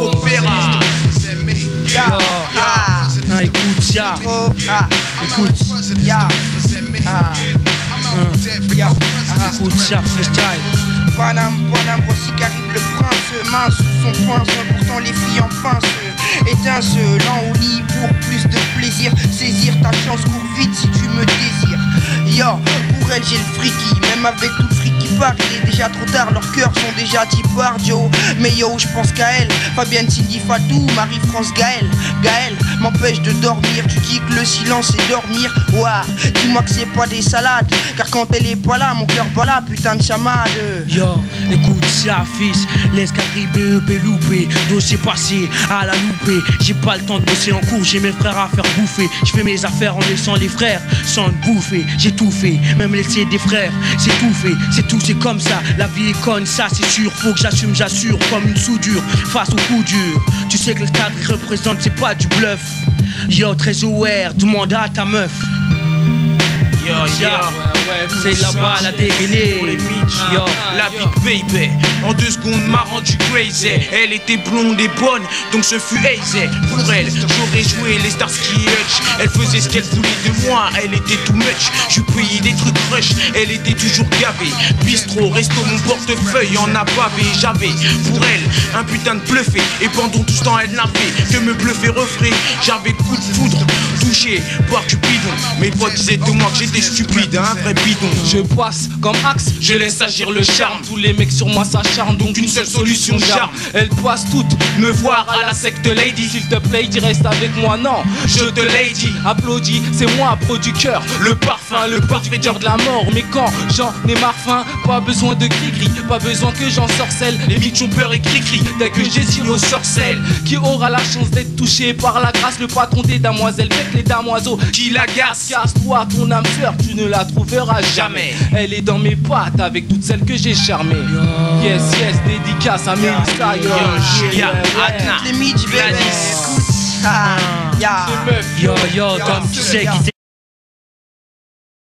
Opéra. Ya, Ah, écoute, ya. ah, Écoute, ya, ah, ya, ah. écoute, ya, freestyle. Panam, Panam, voici qu'arrive le prince. Mince sous son coin, sont pourtant les filles en pince. Étincelant au lit pour plus de plaisir. Saisir ta chance, cours vite si tu me désires. Yo, pour elle j'ai le friki Même avec tout qui il est déjà trop tard Leurs cœurs sont déjà Joe Mais yo, je pense qu'à elle Fabienne, Cindy, Fatou, Marie-France, Gaël Gaël m'empêche de dormir Tu dis que le silence c'est dormir Ouah, dis-moi que c'est pas des salades Car quand elle est pas là, mon cœur bat là, putain de chamade Yo, écoute ça, fils. Laisse qu'arriver, EP loupé. Dossier passé à la loupée. J'ai pas le temps de bosser en cours, j'ai mes frères à faire bouffer. Je fais mes affaires en laissant les frères sans bouffer. J'ai tout fait, même laisser des frères, c'est tout fait. C'est tout, c'est comme ça. La vie est conne, ça c'est sûr. Faut que j'assume, j'assure comme une soudure face au coup dur. Tu sais que le cadre représente, c'est pas du bluff. Yo, très aware, demande à ta meuf. Yo, yo, c'est là-bas la dégainé. Yo, La big baby, en deux secondes m'a rendu crazy. Elle était blonde et bonne, donc ce fut aisé. Pour elle, j'aurais joué les Starsky Hutch. Elle faisait ce qu'elle voulait de moi, elle était too much. Je payé des trucs rush, elle était toujours gavée. Bistrot, resto, mon portefeuille en a bavé. J'avais pour elle un putain de bluffé. Et pendant tout ce temps, elle n'a fait que me bluffer, refrais. J'avais coup de Cupidon. Mes potes disaient de moi que j'étais stupide, un vrai bidon. Je passe comme axe, Je laisse agir le charme. tous les mecs sur moi s'acharnent donc Une seule solution, charme. Elle passe toutes, Me voir à la secte lady. s'il te plaît, dis reste avec moi, non. Je te l'ai dit. Applaudis, c'est moi, pro du cœur, Le parfum, le porteur de la mort. Mais quand j'en ai marre, pas besoin de gris-gris, pas besoin que j'en sorcelle. Les mythes ont peur et cri-cri Dès que j'ai tiré au sorcelle Qui aura la chance d'être touché par la grâce, le patron des damoiselles, avec les damoiseaux. Qui l'agace Casse-toi, ton âme sœur, tu ne la trouveras jamais. Elle est dans mes pattes avec toutes celles que j'ai charmées. Yes, yes, dédicace à Mélissa, yo. Yo, Julia, bébé Gladys. Yo, yo, comme tu sais qui